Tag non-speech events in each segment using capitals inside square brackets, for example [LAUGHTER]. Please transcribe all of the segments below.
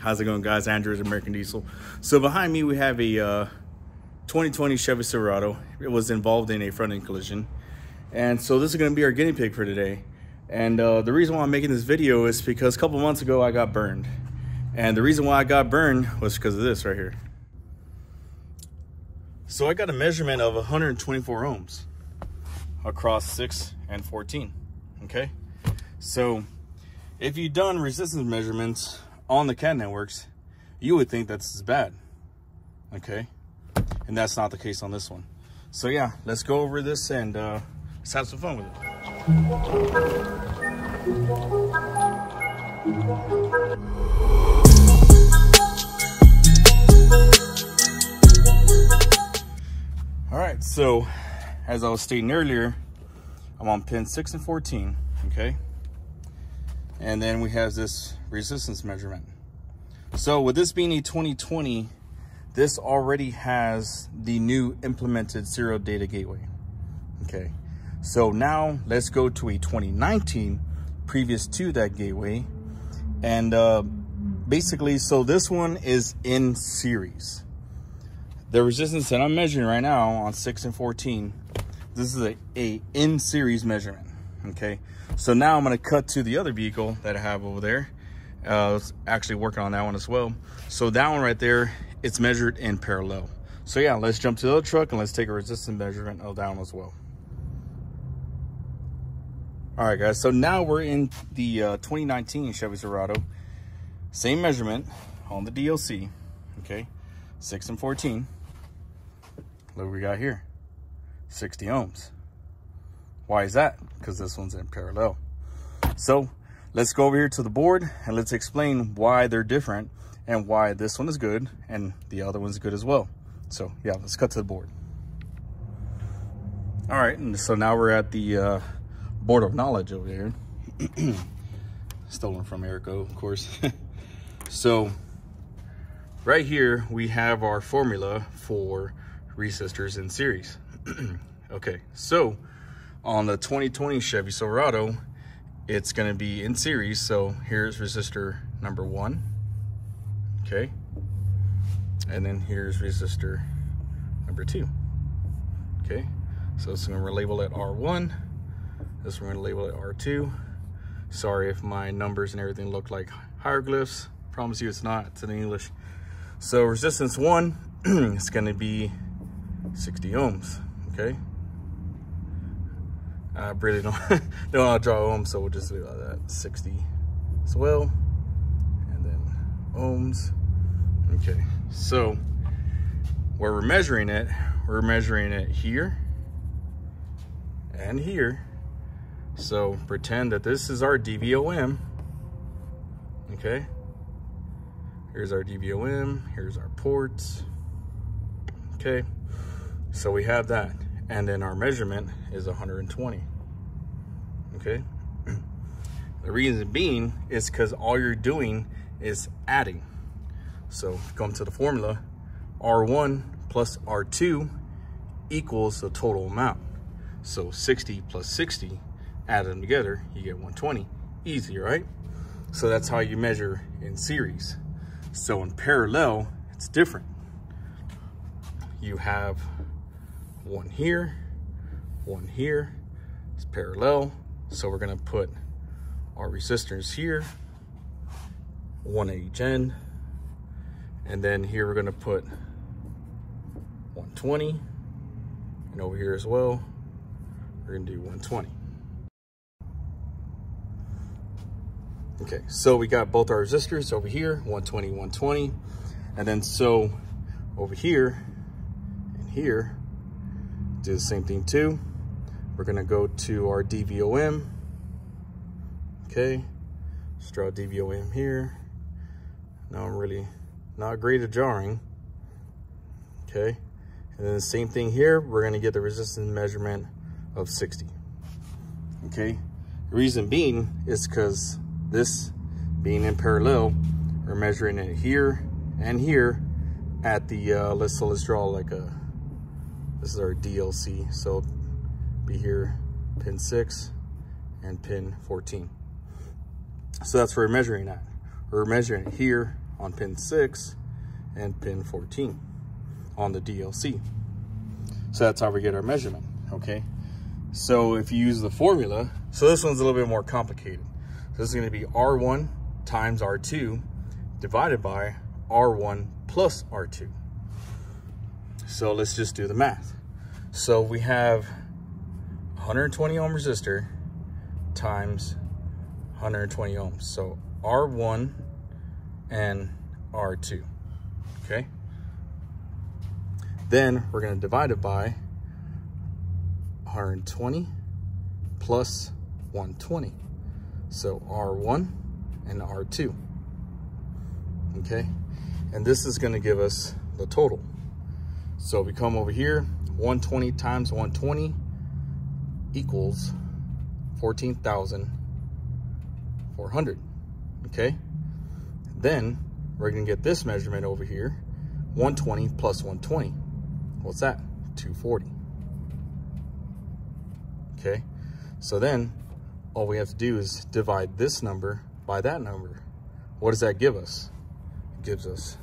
How's it going guys? Andrew at American Diesel. So behind me we have a uh, 2020 Chevy Silverado. It was involved in a front end collision. And so this is gonna be our guinea pig for today. And uh, the reason why I'm making this video is because a couple months ago I got burned. And the reason why I got burned was because of this right here. So I got a measurement of 124 ohms across 6 and 14, okay? So if you've done resistance measurements on the CAN networks, you would think that's as bad, okay? And that's not the case on this one. So yeah, let's go over this and uh, let's have some fun with it. All right, so as I was stating earlier, I'm on pin 6 and 14, okay? And then we have this resistance measurement. So with this being a 2020, this already has the new implemented serial data gateway, okay? So now let's go to a 2019 previous to that gateway. And uh, basically, so this one is in series the resistance that I'm measuring right now on 6 and 14, this is a, a in-series measurement, okay? So now I'm gonna cut to the other vehicle that I have over there. Uh, I was actually working on that one as well. So that one right there, it's measured in parallel. So yeah, let's jump to the other truck and let's take a resistance measurement of that one as well. All right, guys, so now we're in the uh, 2019 Chevy Silverado. Same measurement on the DLC, okay? 6 and 14. Look what we got here, 60 ohms. Why is that? Because this one's in parallel. So let's go over here to the board and let's explain why they're different and why this one is good and the other one's good as well. So yeah, let's cut to the board. All right, and so now we're at the uh, board of knowledge over here. [CLEARS THROAT] Stolen from Eric O, of course. [LAUGHS] so right here, we have our formula for resistors in series. [CLEARS THROAT] okay, so on the 2020 Chevy Silverado, it's gonna be in series. So here's resistor number one, okay? And then here's resistor number two, okay? So it's gonna label it R1. This we're gonna label it R2. Sorry if my numbers and everything look like hieroglyphs. Promise you it's not, it's in English. So resistance one [CLEARS THROAT] is gonna be 60 ohms, okay? I really don't, [LAUGHS] don't want to draw ohms, so we'll just leave like that. 60 as well. And then ohms. Okay, so where we're measuring it, we're measuring it here and here. So pretend that this is our DVOM, okay? Here's our DVOM, here's our ports, okay? So we have that. And then our measurement is 120. Okay. [CLEARS THROAT] The reason being is because all you're doing is adding. So come to the formula, R1 plus R2 equals the total amount. So 60 plus 60, add them together, you get 120. Easy, right? So that's how you measure in series. So in parallel, it's different. You have one here, one here. It's parallel. So we're gonna put our resistors here, one at each end. And then here we're gonna put 120. And over here as well, we're gonna do 120. Okay, so we got both our resistors over here, 120, 120. And then so over here and here, do the same thing too. We're gonna go to our DVOM. Okay, just draw DVOM here. Now I'm really not great at drawing. Okay, and then the same thing here, we're gonna get the resistance measurement of 60. Okay, the reason being is because this being in parallel, we're measuring it here and here at the, uh, let's, so let's draw like a this is our DLC. So be here pin six and pin 14. So that's where we're measuring at. We're measuring it here on pin 6 and pin 14 on the DLC. So that's how we get our measurement, okay? So if you use the formula, so this one's a little bit more complicated. So this is gonna be R1 times R2 divided by R1 plus R2. So let's just do the math. So we have 120 ohm resistor times 120 ohms. So R1 and R2, okay? Then we're gonna divide it by 120 plus 120. So R1 and R2, okay? And this is gonna give us the total. So we come over here, 120 times 120 equals 14,400, okay? Then we're gonna get this measurement over here, 120 plus 120. What's that? 240. Okay, so then all we have to do is divide this number by that number. What does that give us? It gives us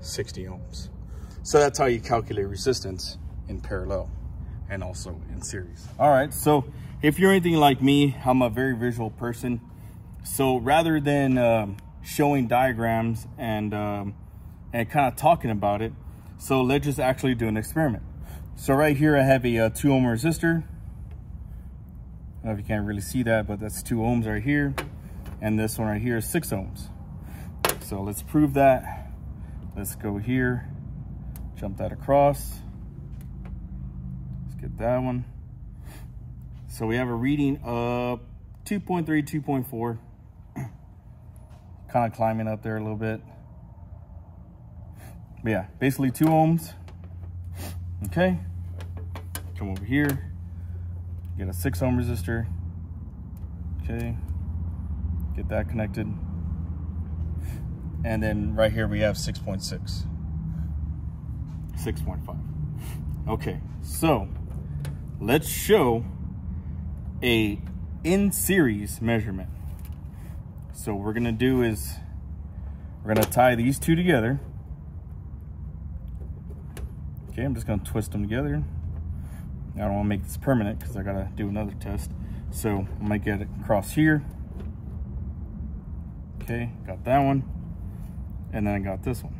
60 ohms. So that's how you calculate resistance in parallel and also in series. All right, so if you're anything like me, I'm a very visual person. So rather than um, showing diagrams and, um, and kind of talking about it, so let's just actually do an experiment. So right here, I have a, uh, two ohm resistor. I don't know if you can't really see that, but that's two ohms right here. And this one right here is six ohms. So let's prove that. Let's go here jump that across. Get that one. So we have a reading of 2.3, 2.4. kind of climbing up there a little bit. But yeah, basically two ohms. Okay. Come over here. Get a six ohm resistor. Okay. Get that connected. And then right here we have 6.6. 6.5. Okay, so let's show a in series measurement. So what we're gonna do is we're gonna tie these two together. Okay, I'm just gonna twist them together. I don't wanna make this permanent because I gotta do another test. So I might get it across here. Okay, got that one. And then I got this one.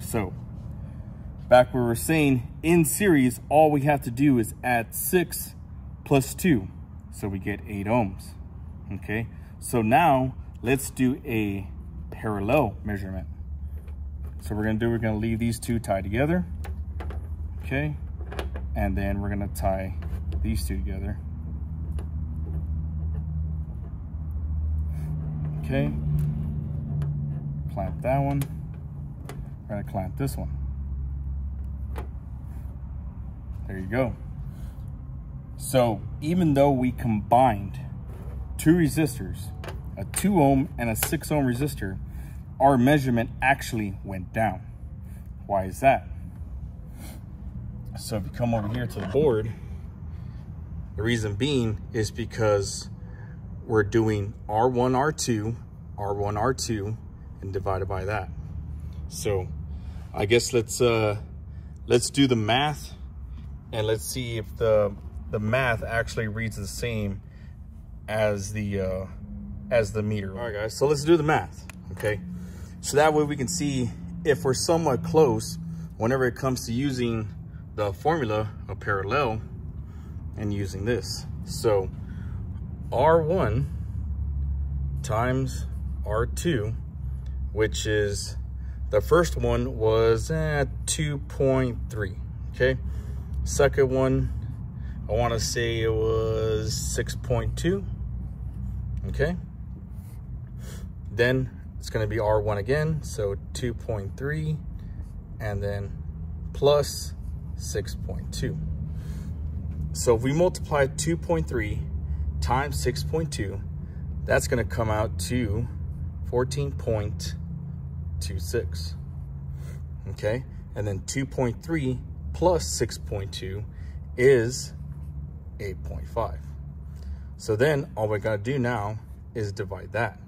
So back where we're saying in series, all we have to do is add six plus two. So we get eight ohms, okay? So now let's do a parallel measurement. So we're gonna do, we're gonna leave these two tied together, okay? And then we're gonna tie these two together. Okay, clamp that one. We're gonna clamp this one. There you go. So even though we combined two resistors, a two ohm and a six ohm resistor, our measurement actually went down. Why is that? So if you come over here to the board, the reason being is because we're doing R1, R2, R1, R2, and divided by that. So I guess let's uh, let's do the math and let's see if the the math actually reads the same as the uh, as the meter. All right, guys. So let's do the math. Okay. So that way we can see if we're somewhat close whenever it comes to using the formula of parallel and using this. So R1 times R2 which is the first one was at 2.3, okay? Second one, I wanna say it was 6.2, okay? Then it's gonna be R1 again, so 2.3, and then plus 6.2. So if we multiply 2.3 times 6.2, that's gonna come out to 14.26. Okay, and then 2.3 plus 6.2 is 8.5. So then all we gotta do now is divide that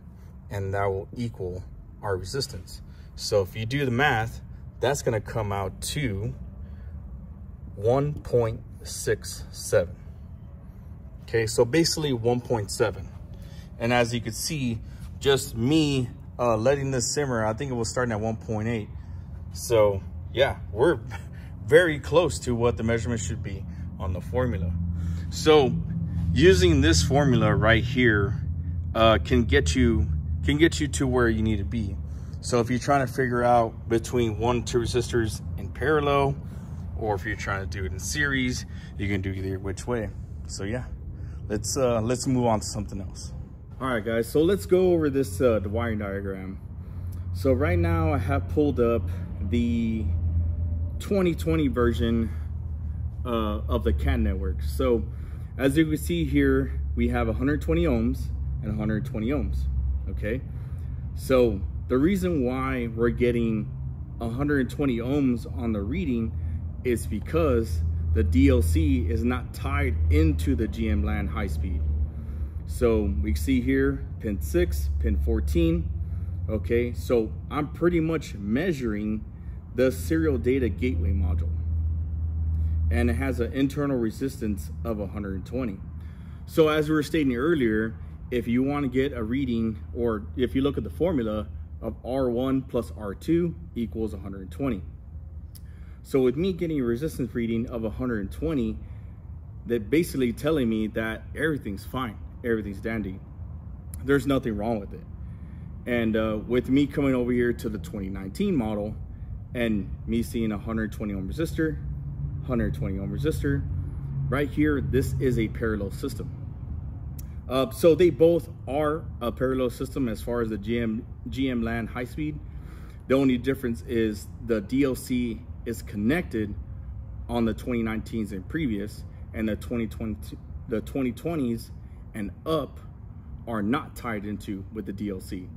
and that will equal our resistance. So if you do the math, that's gonna come out to 1.67. Okay, so basically 1.7. And as you can see, just me uh, letting this simmer, I think it was starting at 1.8. So yeah, we're [LAUGHS] very close to what the measurement should be on the formula. So using this formula right here uh, can get you can get you to where you need to be. So if you're trying to figure out between one two resistors in parallel, or if you're trying to do it in series, you can do either which way. So yeah, let's uh, let's move on to something else. All right, guys. So let's go over this uh, the wiring diagram. So right now I have pulled up the 2020 version uh, of the CAN network. So as you can see here, we have 120 ohms and 120 ohms, okay? So the reason why we're getting 120 ohms on the reading is because the DLC is not tied into the GM LAN high speed. So we see here pin 6, pin 14, okay? So I'm pretty much measuring the serial data gateway module. And it has an internal resistance of 120. So as we were stating earlier, if you want to get a reading, or if you look at the formula of R1 plus R2 equals 120. So with me getting a resistance reading of 120, that basically telling me that everything's fine, everything's dandy. There's nothing wrong with it. And uh, with me coming over here to the 2019 model, and me seeing a 120 ohm resistor, 120 ohm resistor. Right here, this is a parallel system. Uh, so they both are a parallel system as far as the GM, GM LAN high speed. The only difference is the DLC is connected on the 2019s and previous, and the 2020, the 2020s and up are not tied into with the DLC.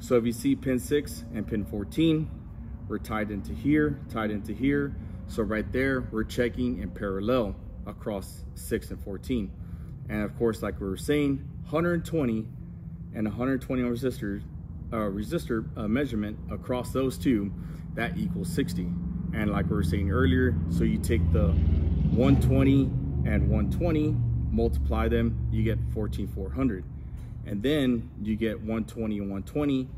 So if you see pin 6 and pin 14, we're tied into here, tied into here. So right there, we're checking in parallel across 6 and 14. And of course, like we were saying, 120 and 120 resistor, uh, resistor uh, measurement across those two, that equals 60. And like we were saying earlier, so you take the 120 and 120, multiply them, you get 14,400. And then you get 120 and 120,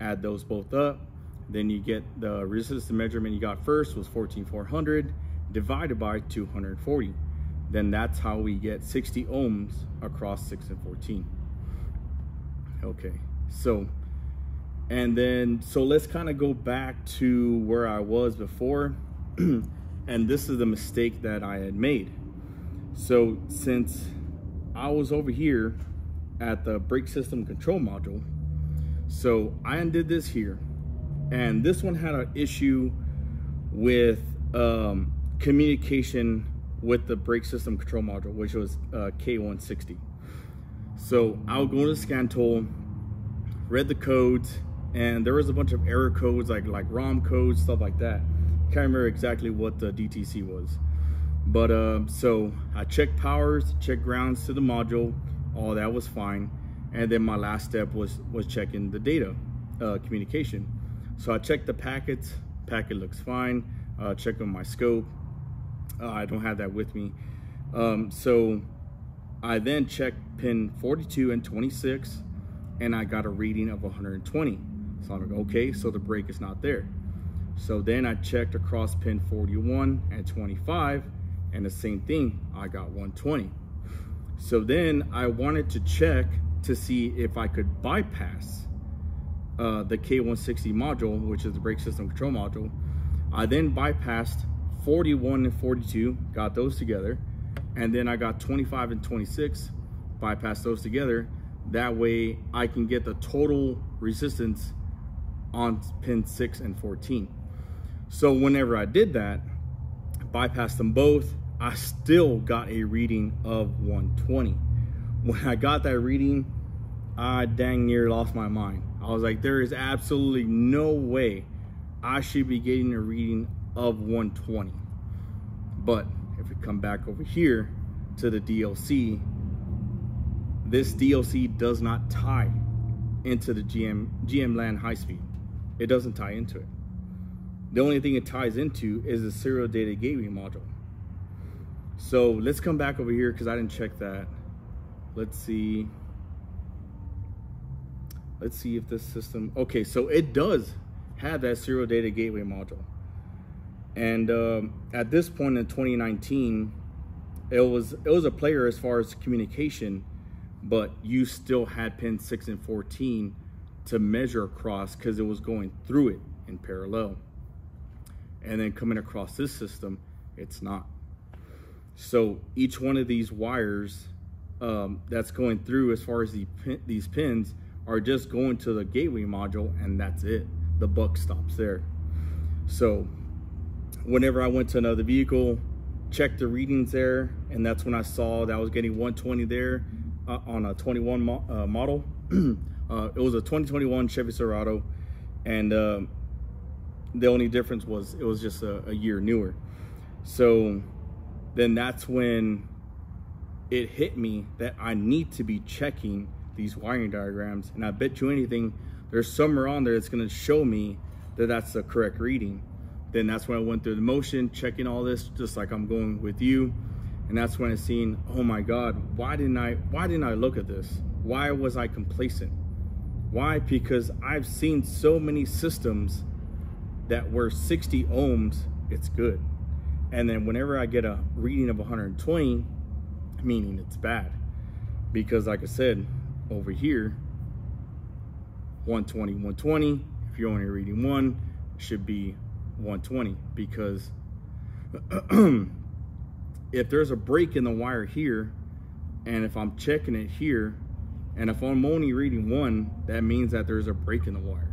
add those both up, then you get the resistance measurement you got first was 14,400 divided by 240. Then that's how we get 60 ohms across 6 and 14. Okay, so, and then, so let's kind of go back to where I was before. [CLEARS THROAT] and this is the mistake that I had made. So since I was over here at the brake system control module, so I undid this here and this one had an issue with um, communication with the brake system control module, which was uh, K160. So I'll go to scan tool, read the codes, and there was a bunch of error codes like like ROM codes, stuff like that. Can't remember exactly what the DTC was. But uh, so I checked powers, checked grounds to the module, all that was fine. And then my last step was was checking the data uh, communication. So I checked the packets, packet looks fine. Uh, check on my scope. Uh, I don't have that with me. Um, so I then checked pin 42 and 26 and I got a reading of 120. So I'm like, okay, so the brake is not there. So then I checked across pin 41 and 25 and the same thing, I got 120. So then I wanted to check to see if I could bypass uh, the K160 module, which is the brake system control module. I then bypassed 41 and 42, got those together. And then I got 25 and 26, bypassed those together. That way I can get the total resistance on pin 6 and 14. So whenever I did that, bypassed them both, I still got a reading of 120. When I got that reading, I dang near lost my mind. I was like, there is absolutely no way I should be getting a reading of 120. But if we come back over here to the DLC, this DLC does not tie into the GM GM LAN high speed. It doesn't tie into it. The only thing it ties into is the serial data gateway module. So let's come back over here because I didn't check that. Let's see. Let's see if this system, okay, so it does have that serial data gateway module. And um, at this point in 2019, it was it was a player as far as communication, but you still had pin six and 14 to measure across because it was going through it in parallel. And then coming across this system, it's not. So each one of these wires um, that's going through as far as the pin, these pins are just going to the gateway module and that's it. The buck stops there. So whenever I went to another vehicle, checked the readings there, and that's when I saw that I was getting 120 there uh, on a 21 mo uh, model. [CLEARS THROAT] uh, it was a 2021 Chevy Silverado, and um, the only difference was it was just a, a year newer. So then that's when it hit me that I need to be checking these wiring diagrams. And I bet you anything, there's somewhere on there that's gonna show me that that's the correct reading. Then that's when I went through the motion, checking all this, just like I'm going with you. And that's when I seen, oh my God, why didn't I, why didn't I look at this? Why was I complacent? Why? Because I've seen so many systems that were 60 ohms, it's good. And then whenever I get a reading of 120, meaning it's bad. Because like I said, over here, 120, 120, if you're only reading one, should be 120 because [CLEARS THROAT] if there's a break in the wire here, and if I'm checking it here, and if I'm only reading one, that means that there's a break in the wire.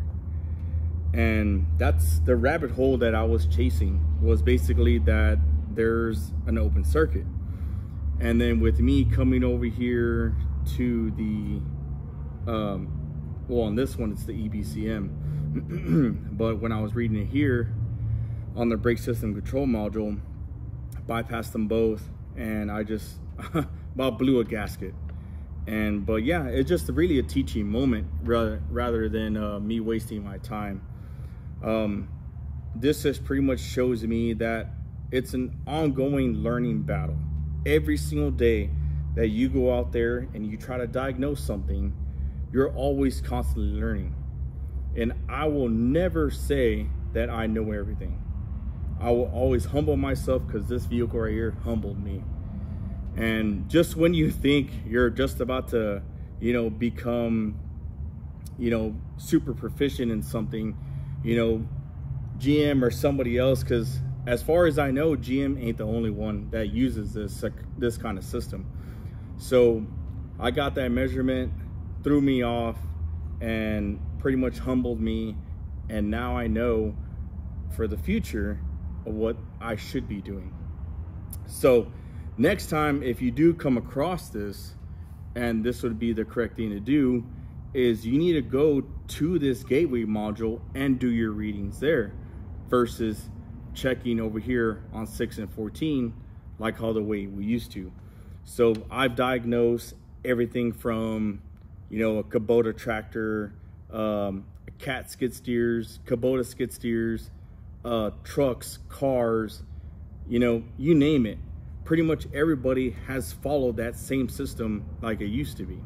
And that's the rabbit hole that I was chasing was basically that there's an open circuit. And then with me coming over here to the, um, well, on this one, it's the EBCM. [CLEARS THROAT] but when I was reading it here on the brake system control module, bypassed them both and I just [LAUGHS] about blew a gasket. And, but yeah, it's just really a teaching moment rather, rather than uh, me wasting my time. Um, this just pretty much shows me that it's an ongoing learning battle. Every single day that you go out there and you try to diagnose something, you're always constantly learning. And I will never say that I know everything. I will always humble myself because this vehicle right here humbled me. And just when you think you're just about to, you know, become, you know, super proficient in something, you know, GM or somebody else, because as far as I know, GM ain't the only one that uses this this kind of system. So I got that measurement, threw me off, and pretty much humbled me. And now I know for the future what I should be doing. So next time, if you do come across this, and this would be the correct thing to do, is you need to go to this gateway module and do your readings there versus checking over here on 6 and 14 like all the way we used to. So I've diagnosed everything from, you know, a Kubota tractor, um, cat skid steers, Kubota skid steers, uh, trucks, cars, you know, you name it. Pretty much everybody has followed that same system like it used to be.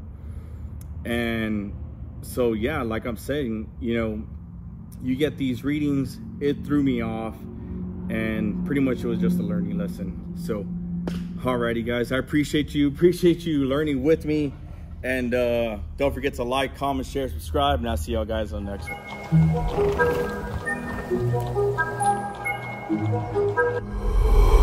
And so, yeah, like I'm saying, you know, you get these readings, it threw me off and pretty much it was just a learning lesson. So, alrighty guys, I appreciate you, appreciate you learning with me. And uh, don't forget to like, comment, share, subscribe, and I'll see y'all guys on the next one.